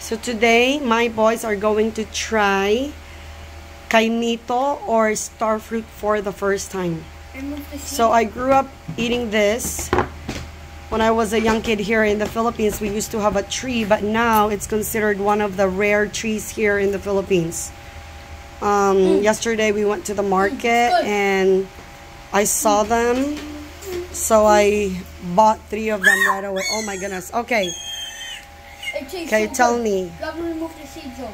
So today, my boys are going to try kaimito or star fruit for the first time. Remove the seed. So I grew up eating this. When I was a young kid here in the Philippines, we used to have a tree, but now it's considered one of the rare trees here in the Philippines. Um, Yesterday we went to the market good. and I saw them, so I bought three of them right away. Oh my goodness. Okay, It tastes okay, so tell good. me. You have remove the seeds though.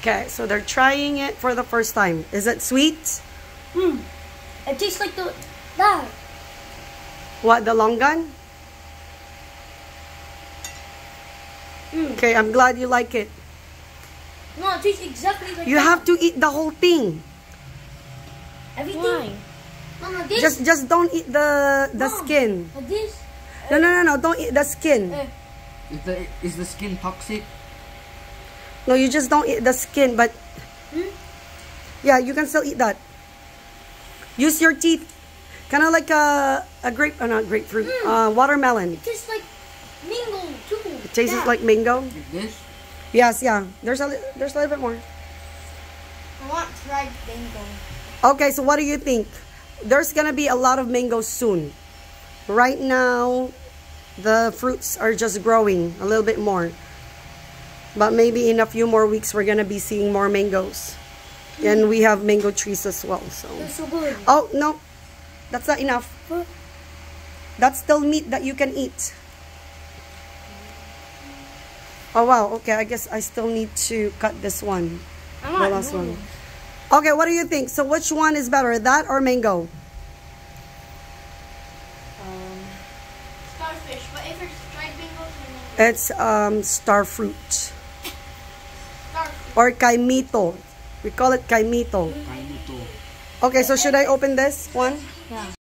Okay, so they're trying it for the first time. Is it sweet? Hmm. It tastes like the that. What, the longan? Mm. Okay, I'm glad you like it. No, it tastes exactly like You that. have to eat the whole thing. everything. Why? No, no, this. Just just don't eat the the No. skin. this. No, no, no, no, don't eat the skin. Uh, Is the is the skin toxic? No, you just don't eat the skin, but hmm? yeah, you can still eat that. Use your teeth. Kind of like a a grape, uh, not grapefruit, Mm. uh, watermelon. It tastes like mango too. It tastes Yeah. like mango. Like this? Yes, yeah. There's a there's a little bit more. I want fried mango. Okay, so what do you think? There's gonna be a lot of mangoes soon. Right now, the fruits are just growing a little bit more. But maybe in a few more weeks, we're gonna be seeing more mangoes. And we have mango trees as well, so. So good. Oh, no. That's not enough. That's still meat that you can eat. Oh, wow. Okay, I guess I still need to cut this one. I The last one. Okay, what do you think? So which one is better, that or mango? Starfish, but if it's fried mango, It's um, star fruit. starfish. Or kaimito. We call it kaimito. Kaimito. Okay, so should I open this one? Yeah.